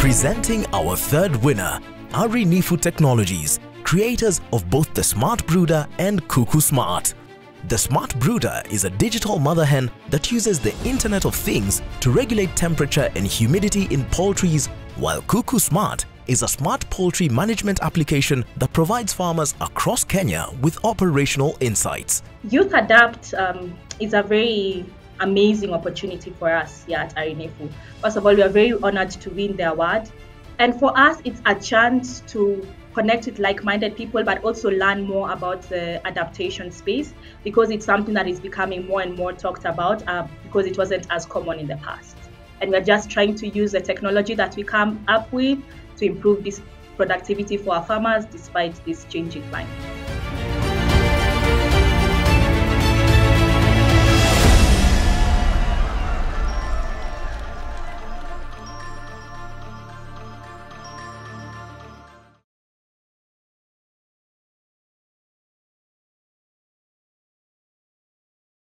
Presenting our third winner, Arinifu Technologies, creators of both the Smart Brooder and Kuku Smart. The Smart Brooder is a digital mother hen that uses the Internet of Things to regulate temperature and humidity in poultries, while Kuku Smart is a smart poultry management application that provides farmers across Kenya with operational insights. YouthADAPT um, is a very amazing opportunity for us here at Arinifu. First of all, we are very honored to win the award. And for us, it's a chance to connect with like-minded people but also learn more about the adaptation space because it's something that is becoming more and more talked about uh, because it wasn't as common in the past and we're just trying to use the technology that we come up with to improve this productivity for our farmers despite this changing climate